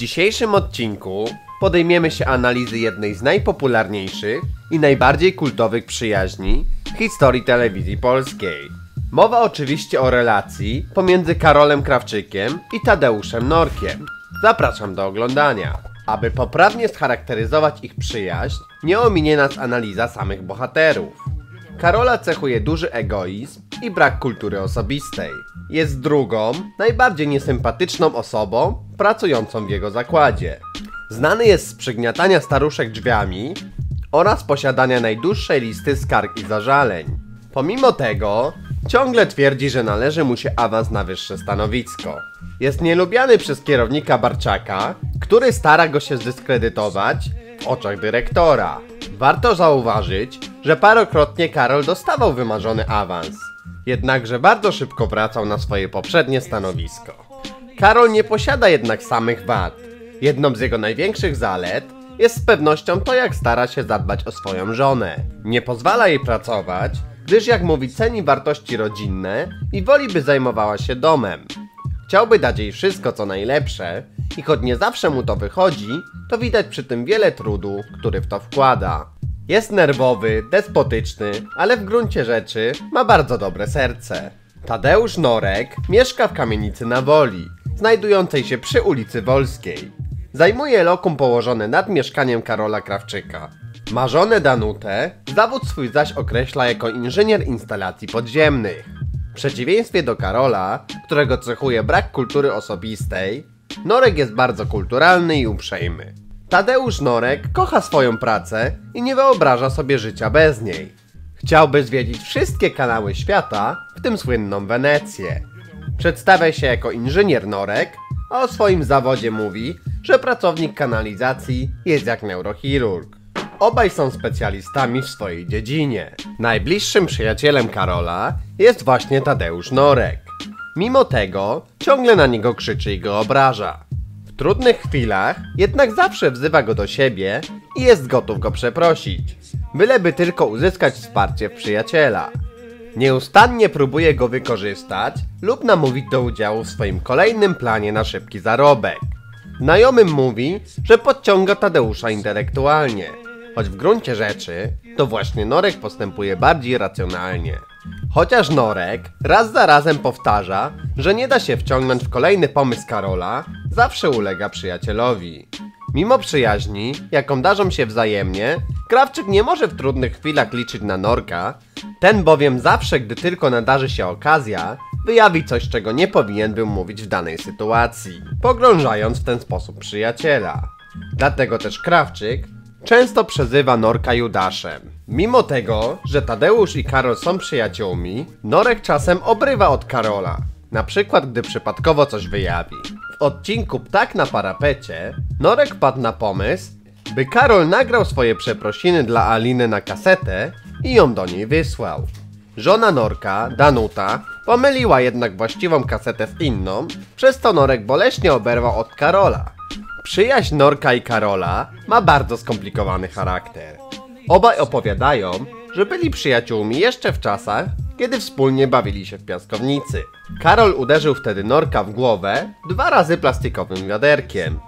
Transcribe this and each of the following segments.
dzisiejszym odcinku podejmiemy się analizy jednej z najpopularniejszych i najbardziej kultowych przyjaźni w historii telewizji polskiej. Mowa oczywiście o relacji pomiędzy Karolem Krawczykiem i Tadeuszem Norkiem. Zapraszam do oglądania. Aby poprawnie scharakteryzować ich przyjaźń, nie ominie nas analiza samych bohaterów. Karola cechuje duży egoizm i brak kultury osobistej. Jest drugą, najbardziej niesympatyczną osobą pracującą w jego zakładzie. Znany jest z przygniatania staruszek drzwiami oraz posiadania najdłuższej listy skarg i zażaleń. Pomimo tego, ciągle twierdzi, że należy mu się awans na wyższe stanowisko. Jest nielubiany przez kierownika Barczaka, który stara go się zdyskredytować w oczach dyrektora. Warto zauważyć, że parokrotnie Karol dostawał wymarzony awans, jednakże bardzo szybko wracał na swoje poprzednie stanowisko. Karol nie posiada jednak samych wad. Jedną z jego największych zalet jest z pewnością to, jak stara się zadbać o swoją żonę. Nie pozwala jej pracować, gdyż jak mówi ceni wartości rodzinne i woli by zajmowała się domem. Chciałby dać jej wszystko co najlepsze i choć nie zawsze mu to wychodzi, to widać przy tym wiele trudu, który w to wkłada. Jest nerwowy, despotyczny, ale w gruncie rzeczy ma bardzo dobre serce. Tadeusz Norek mieszka w kamienicy na Woli, znajdującej się przy ulicy Wolskiej. Zajmuje lokum położone nad mieszkaniem Karola Krawczyka. Ma żonę Danutę, zawód swój zaś określa jako inżynier instalacji podziemnych. W przeciwieństwie do Karola, którego cechuje brak kultury osobistej, Norek jest bardzo kulturalny i uprzejmy. Tadeusz Norek kocha swoją pracę i nie wyobraża sobie życia bez niej. Chciałby zwiedzić wszystkie kanały świata, w tym słynną Wenecję. Przedstawia się jako inżynier Norek, a o swoim zawodzie mówi, że pracownik kanalizacji jest jak neurochirurg. Obaj są specjalistami w swojej dziedzinie. Najbliższym przyjacielem Karola jest właśnie Tadeusz Norek. Mimo tego ciągle na niego krzyczy i go obraża. W trudnych chwilach jednak zawsze wzywa go do siebie i jest gotów go przeprosić. Byleby tylko uzyskać wsparcie w przyjaciela. Nieustannie próbuje go wykorzystać lub namówić do udziału w swoim kolejnym planie na szybki zarobek. Znajomym mówi, że podciąga Tadeusza intelektualnie, choć w gruncie rzeczy to właśnie Norek postępuje bardziej racjonalnie. Chociaż Norek raz za razem powtarza, że nie da się wciągnąć w kolejny pomysł Karola, zawsze ulega przyjacielowi. Mimo przyjaźni, jaką darzą się wzajemnie, Krawczyk nie może w trudnych chwilach liczyć na Norka, ten bowiem zawsze, gdy tylko nadarzy się okazja, wyjawi coś, czego nie powinien był mówić w danej sytuacji, pogrążając w ten sposób przyjaciela. Dlatego też Krawczyk często przezywa Norka Judaszem. Mimo tego, że Tadeusz i Karol są przyjaciółmi, Norek czasem obrywa od Karola. Na przykład, gdy przypadkowo coś wyjawi. W odcinku Ptak na parapecie Norek padł na pomysł, by Karol nagrał swoje przeprosiny dla Aliny na kasetę i ją do niej wysłał. Żona Norka, Danuta, pomyliła jednak właściwą kasetę z inną, przez to Norek boleśnie oberwał od Karola. Przyjaźń Norka i Karola ma bardzo skomplikowany charakter. Obaj opowiadają, że byli przyjaciółmi jeszcze w czasach, kiedy wspólnie bawili się w piaskownicy. Karol uderzył wtedy Norka w głowę dwa razy plastikowym wiaderkiem.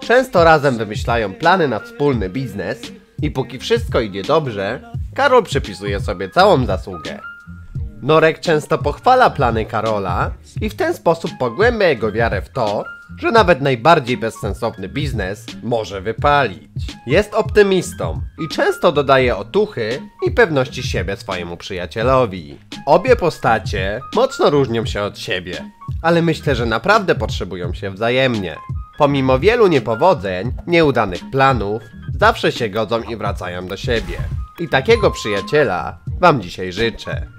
Często razem wymyślają plany na wspólny biznes i póki wszystko idzie dobrze, Karol przypisuje sobie całą zasługę. Norek często pochwala plany Karola i w ten sposób pogłębia jego wiarę w to, że nawet najbardziej bezsensowny biznes może wypalić. Jest optymistą i często dodaje otuchy i pewności siebie swojemu przyjacielowi. Obie postacie mocno różnią się od siebie, ale myślę, że naprawdę potrzebują się wzajemnie. Pomimo wielu niepowodzeń, nieudanych planów, zawsze się godzą i wracają do siebie. I takiego przyjaciela Wam dzisiaj życzę.